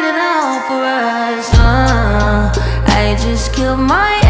waited out for us, huh? I just killed my